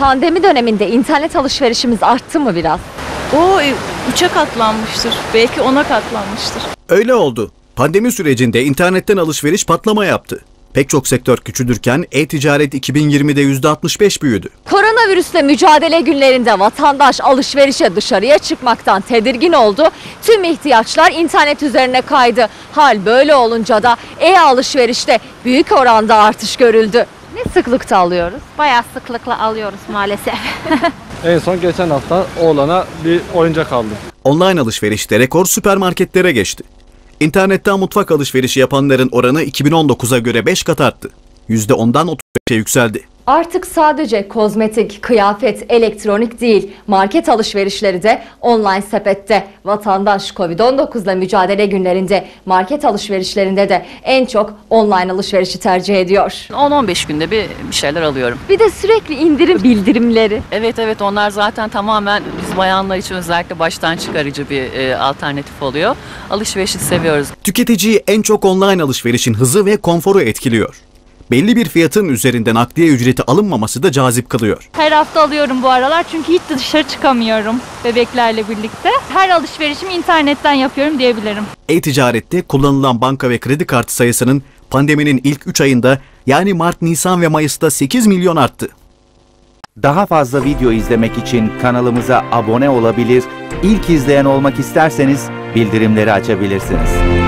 Pandemi döneminde internet alışverişimiz arttı mı biraz? O e, üçe katlanmıştır. Belki ona katlanmıştır. Öyle oldu. Pandemi sürecinde internetten alışveriş patlama yaptı. Pek çok sektör küçülürken e-ticaret 2020'de %65 büyüdü. Koronavirüsle mücadele günlerinde vatandaş alışverişe dışarıya çıkmaktan tedirgin oldu. Tüm ihtiyaçlar internet üzerine kaydı. Hal böyle olunca da e-alışverişte büyük oranda artış görüldü. Ne sıklıkta alıyoruz? Bayağı sıklıkla alıyoruz maalesef. En son geçen hafta oğlana bir oyuncak aldım. Online alışverişte rekor süpermarketlere geçti. İnternetten mutfak alışverişi yapanların oranı 2019'a göre 5 kat arttı. %10'dan 35'e yükseldi. Artık sadece kozmetik, kıyafet, elektronik değil, market alışverişleri de online sepette. Vatandaş Covid-19 ile mücadele günlerinde market alışverişlerinde de en çok online alışverişi tercih ediyor. 10-15 günde bir bir şeyler alıyorum. Bir de sürekli indirim bildirimleri. Evet evet onlar zaten tamamen biz bayanlar için özellikle baştan çıkarıcı bir e, alternatif oluyor. Alışverişi seviyoruz. Tüketiciyi en çok online alışverişin hızı ve konforu etkiliyor. Belli bir fiyatın üzerinden nakliye ücreti alınmaması da cazip kılıyor. Her hafta alıyorum bu aralar çünkü hiç dışarı çıkamıyorum bebeklerle birlikte. Her alışverişimi internetten yapıyorum diyebilirim. E-ticarette kullanılan banka ve kredi kartı sayısının pandeminin ilk 3 ayında yani Mart, Nisan ve Mayıs'ta 8 milyon arttı. Daha fazla video izlemek için kanalımıza abone olabilir, ilk izleyen olmak isterseniz bildirimleri açabilirsiniz.